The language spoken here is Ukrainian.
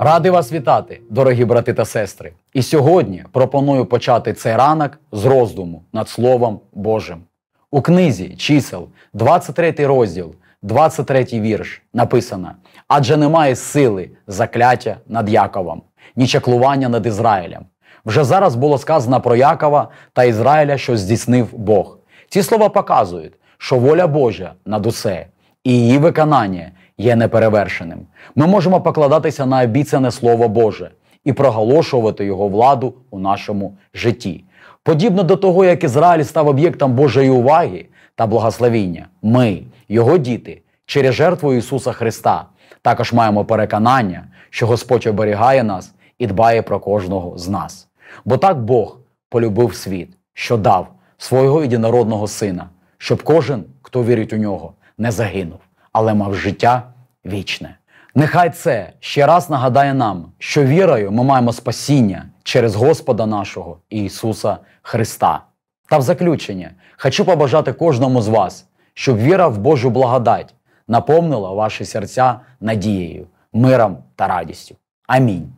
Радий вас вітати, дорогі брати та сестри. І сьогодні пропоную почати цей ранок з роздуму над Словом Божим. У книзі чисел, 23 розділ, 23 вірш написано: адже немає сили закляття над Яковом, ні чаклування над Ізраїлем. Вже зараз було сказано про Якова та Ізраїля, що здійснив Бог. Ці слова показують, що воля Божа над усе і її виконання є неперевершеним. Ми можемо покладатися на обіцяне Слово Боже і проголошувати його владу у нашому житті. Подібно до того, як Ізраїль став об'єктом Божої уваги та благословіння, ми, його діти, через жертву Ісуса Христа, також маємо переконання, що Господь оберігає нас і дбає про кожного з нас. Бо так Бог полюбив світ, що дав свого єдинородного сина, щоб кожен, хто вірить у нього, не загинув, але мав життя вічне. Нехай це ще раз нагадає нам, що вірою ми маємо спасіння через Господа нашого Ісуса Христа. Та в заключення хочу побажати кожному з вас, щоб віра в Божу благодать наповнила ваші серця надією, миром та радістю. Амінь.